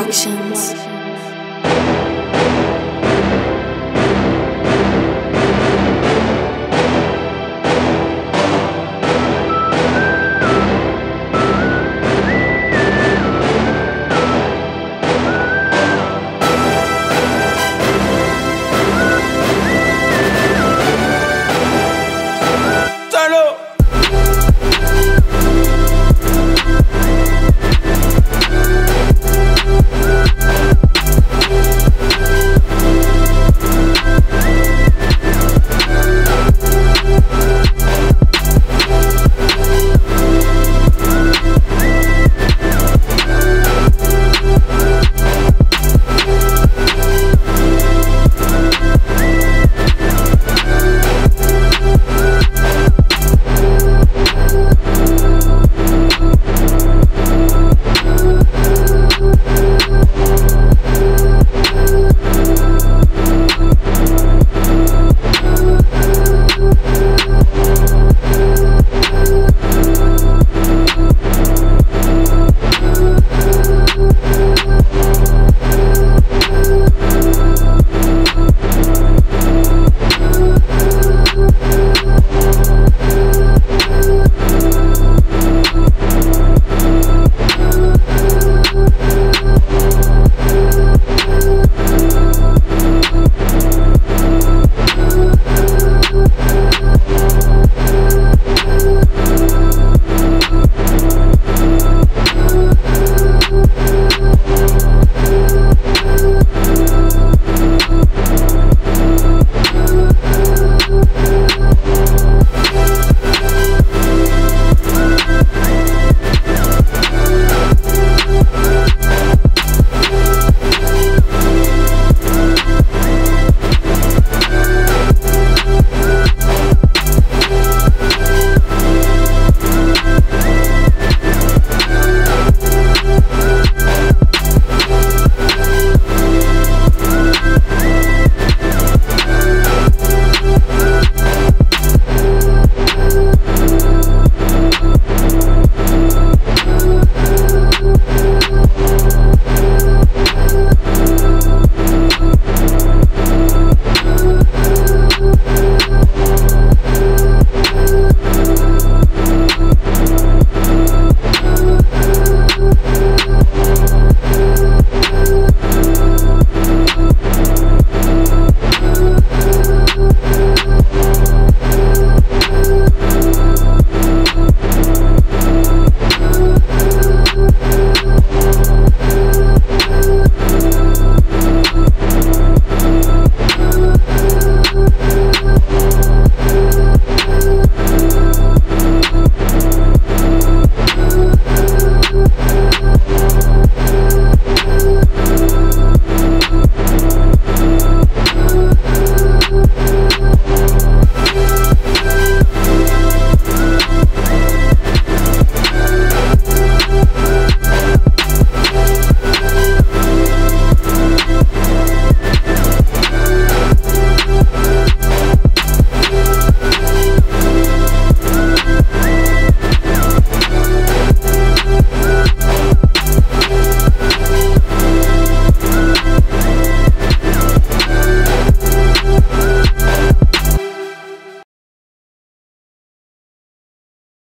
Productions.